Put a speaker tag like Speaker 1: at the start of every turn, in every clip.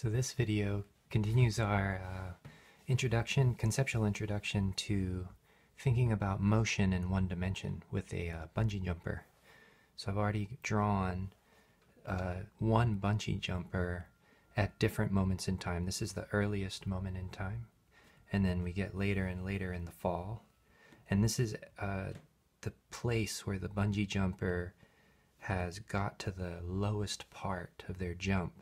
Speaker 1: So this video continues our uh, introduction, conceptual introduction to thinking about motion in one dimension with a uh, bungee jumper. So I've already drawn uh, one bungee jumper at different moments in time. This is the earliest moment in time. And then we get later and later in the fall. And this is uh, the place where the bungee jumper has got to the lowest part of their jump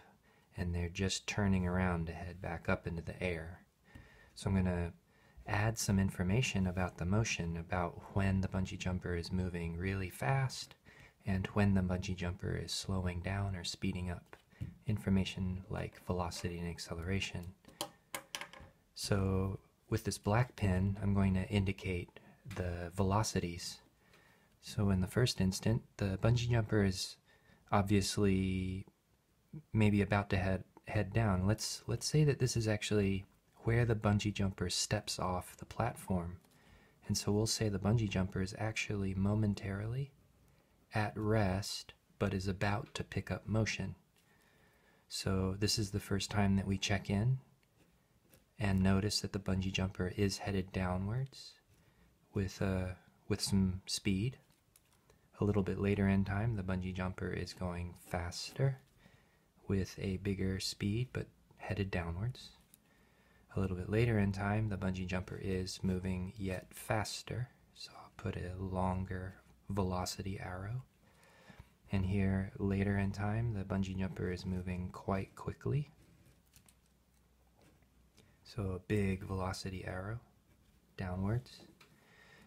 Speaker 1: and they're just turning around to head back up into the air. So I'm going to add some information about the motion, about when the bungee jumper is moving really fast and when the bungee jumper is slowing down or speeding up. Information like velocity and acceleration. So with this black pen, I'm going to indicate the velocities. So in the first instant, the bungee jumper is obviously maybe about to head head down. Let's let's say that this is actually where the bungee jumper steps off the platform. And so we'll say the bungee jumper is actually momentarily at rest but is about to pick up motion. So this is the first time that we check in and notice that the bungee jumper is headed downwards with uh, with some speed. A little bit later in time, the bungee jumper is going faster with a bigger speed but headed downwards. A little bit later in time, the bungee jumper is moving yet faster, so I'll put a longer velocity arrow. And here, later in time, the bungee jumper is moving quite quickly. So a big velocity arrow downwards.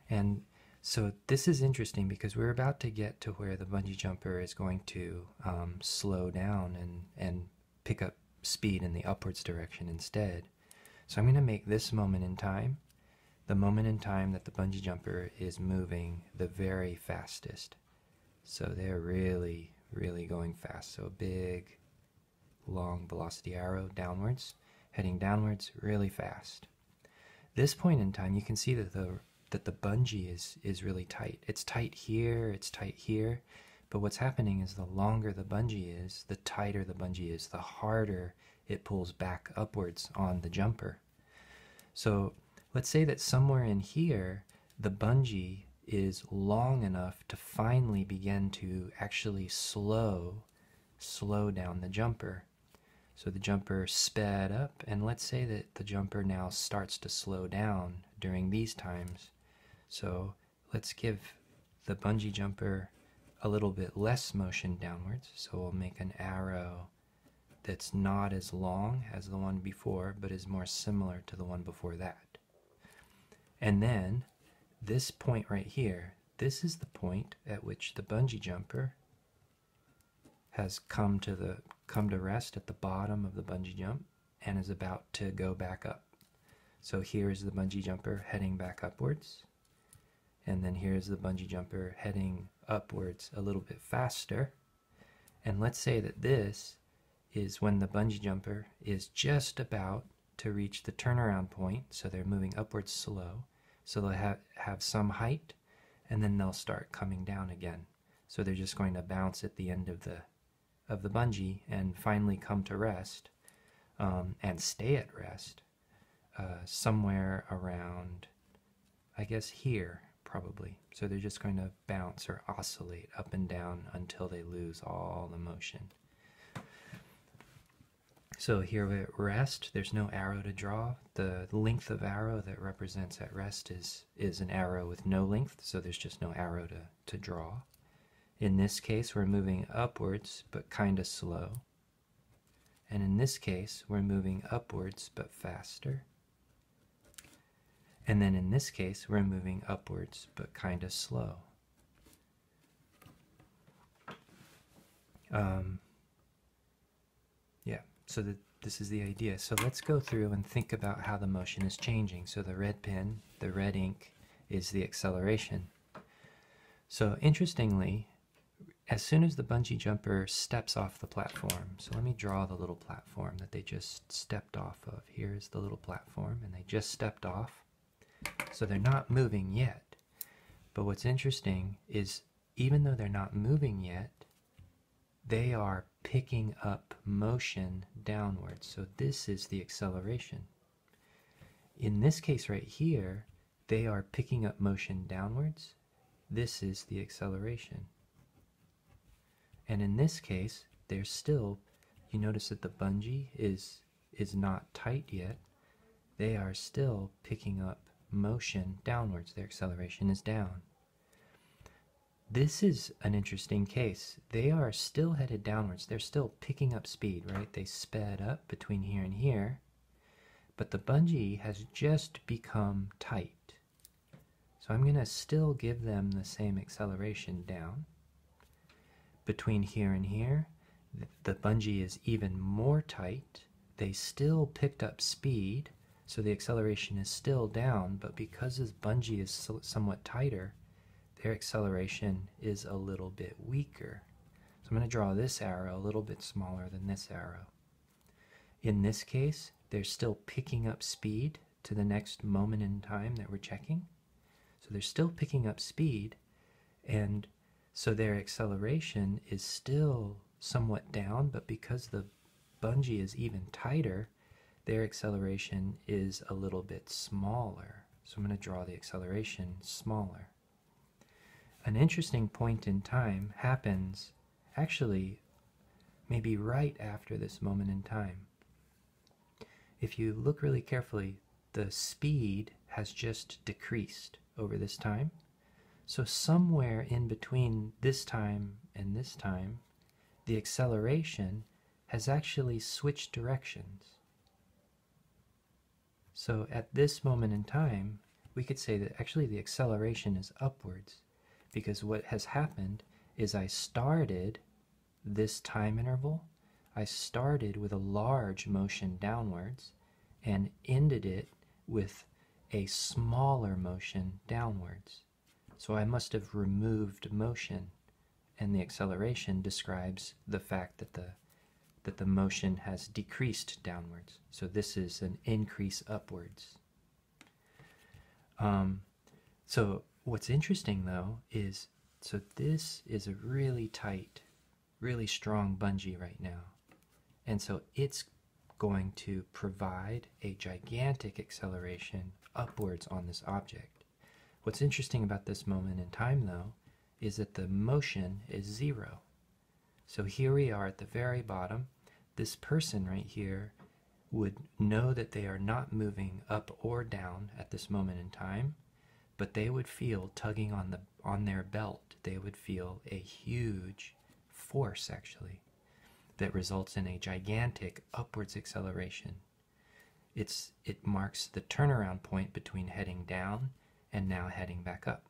Speaker 1: And so this is interesting because we're about to get to where the bungee jumper is going to um, slow down and, and pick up speed in the upwards direction instead. So I'm going to make this moment in time the moment in time that the bungee jumper is moving the very fastest. So they're really, really going fast. So a big, long velocity arrow downwards, heading downwards really fast. This point in time, you can see that the that the bungee is is really tight. It's tight here, it's tight here, but what's happening is the longer the bungee is, the tighter the bungee is, the harder it pulls back upwards on the jumper. So let's say that somewhere in here, the bungee is long enough to finally begin to actually slow slow down the jumper. So the jumper sped up, and let's say that the jumper now starts to slow down during these times. So let's give the bungee jumper a little bit less motion downwards. So we'll make an arrow that's not as long as the one before, but is more similar to the one before that. And then this point right here, this is the point at which the bungee jumper has come to the come to rest at the bottom of the bungee jump and is about to go back up. So here is the bungee jumper heading back upwards and then here's the bungee jumper heading upwards a little bit faster. And let's say that this is when the bungee jumper is just about to reach the turnaround point, so they're moving upwards slow. So they'll have, have some height, and then they'll start coming down again. So they're just going to bounce at the end of the of the bungee and finally come to rest um, and stay at rest uh, somewhere around, I guess here probably. So they're just going to bounce or oscillate up and down until they lose all the motion. So here at rest, there's no arrow to draw. The length of arrow that represents at rest is, is an arrow with no length, so there's just no arrow to, to draw. In this case, we're moving upwards, but kind of slow. And in this case, we're moving upwards, but faster. And then in this case, we're moving upwards, but kind of slow. Um, yeah, so the, this is the idea. So let's go through and think about how the motion is changing. So the red pen, the red ink, is the acceleration. So interestingly, as soon as the bungee jumper steps off the platform, so let me draw the little platform that they just stepped off of. Here's the little platform, and they just stepped off. So they're not moving yet. But what's interesting is even though they're not moving yet, they are picking up motion downwards. So this is the acceleration. In this case right here, they are picking up motion downwards. This is the acceleration. And in this case, they're still, you notice that the bungee is, is not tight yet. They are still picking up motion downwards. Their acceleration is down. This is an interesting case. They are still headed downwards. They're still picking up speed, right? They sped up between here and here. But the bungee has just become tight. So I'm going to still give them the same acceleration down. Between here and here, the bungee is even more tight. They still picked up speed, so the acceleration is still down, but because this bungee is somewhat tighter, their acceleration is a little bit weaker. So I'm going to draw this arrow a little bit smaller than this arrow. In this case, they're still picking up speed to the next moment in time that we're checking. So they're still picking up speed, and so their acceleration is still somewhat down, but because the bungee is even tighter, their acceleration is a little bit smaller. So I'm going to draw the acceleration smaller. An interesting point in time happens actually maybe right after this moment in time. If you look really carefully, the speed has just decreased over this time. So somewhere in between this time and this time, the acceleration has actually switched directions. So at this moment in time, we could say that actually the acceleration is upwards because what has happened is I started this time interval, I started with a large motion downwards and ended it with a smaller motion downwards. So I must have removed motion, and the acceleration describes the fact that the that the motion has decreased downwards. So this is an increase upwards. Um, so what's interesting though is so this is a really tight, really strong bungee right now. And so it's going to provide a gigantic acceleration upwards on this object. What's interesting about this moment in time though is that the motion is zero. So here we are at the very bottom. This person right here would know that they are not moving up or down at this moment in time but they would feel tugging on the on their belt. They would feel a huge force actually that results in a gigantic upwards acceleration. It's it marks the turnaround point between heading down and now heading back up.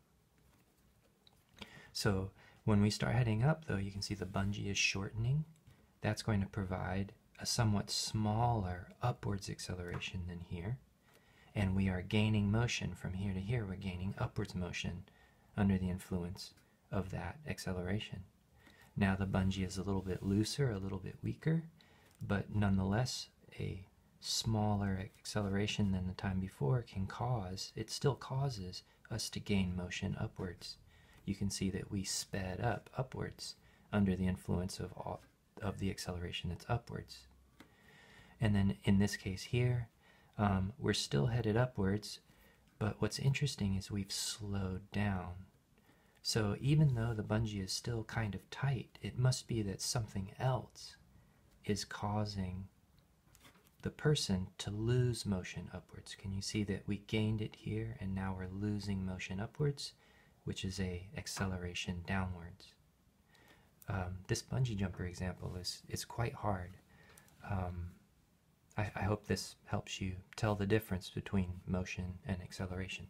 Speaker 1: So when we start heading up though you can see the bungee is shortening that's going to provide a somewhat smaller upwards acceleration than here and we are gaining motion from here to here. We're gaining upwards motion under the influence of that acceleration. Now the bungee is a little bit looser, a little bit weaker, but nonetheless a smaller acceleration than the time before can cause, it still causes us to gain motion upwards. You can see that we sped up upwards under the influence of, all, of the acceleration that's upwards. And then in this case here, um, we're still headed upwards, but what's interesting is we've slowed down. So even though the bungee is still kind of tight, it must be that something else is causing the person to lose motion upwards. Can you see that we gained it here and now we're losing motion upwards, which is a acceleration downwards. Um, this bungee jumper example is, is quite hard. Um, I, I hope this helps you tell the difference between motion and acceleration.